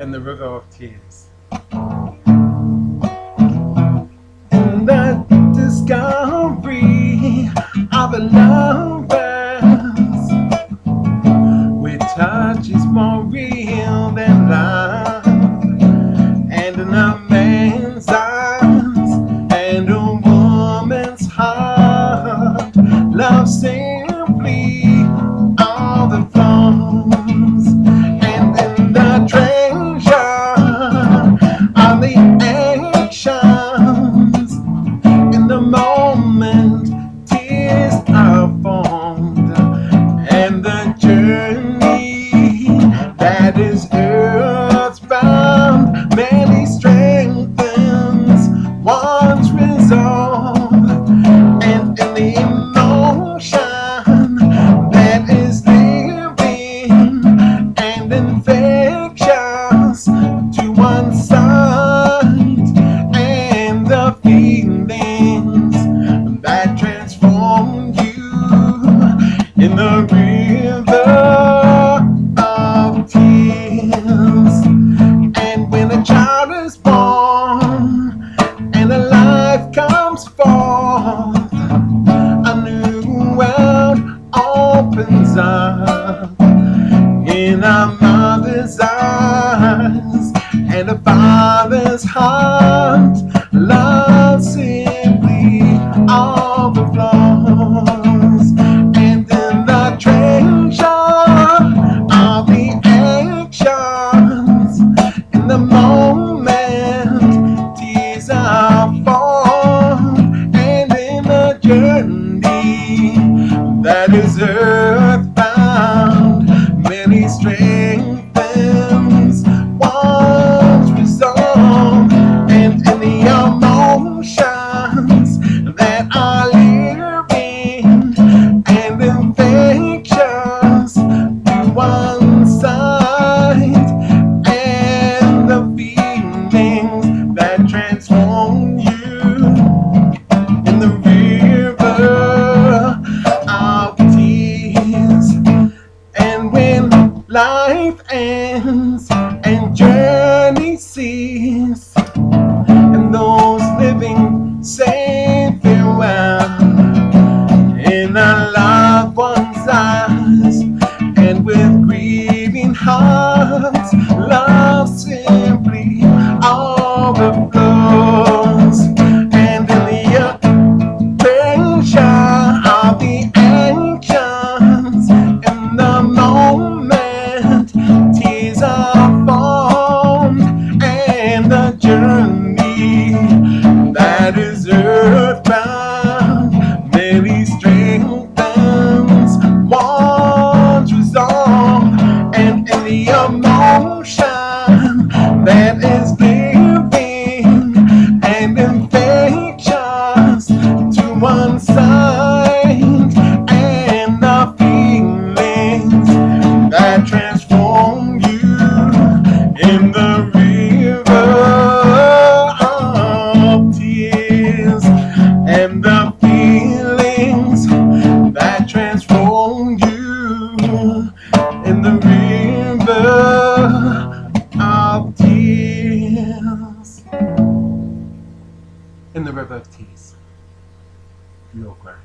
in the river of tears. In the discovery of a lovers, where touch is more real than love, and in a man's eyes and a woman's heart, love simply overflows, and in the treasure moment, tears are formed, and the journey that is comes forth, a new world opens up in a mother's eyes and a father's heart. Love simply life ends and journey deliver the keys. Joker.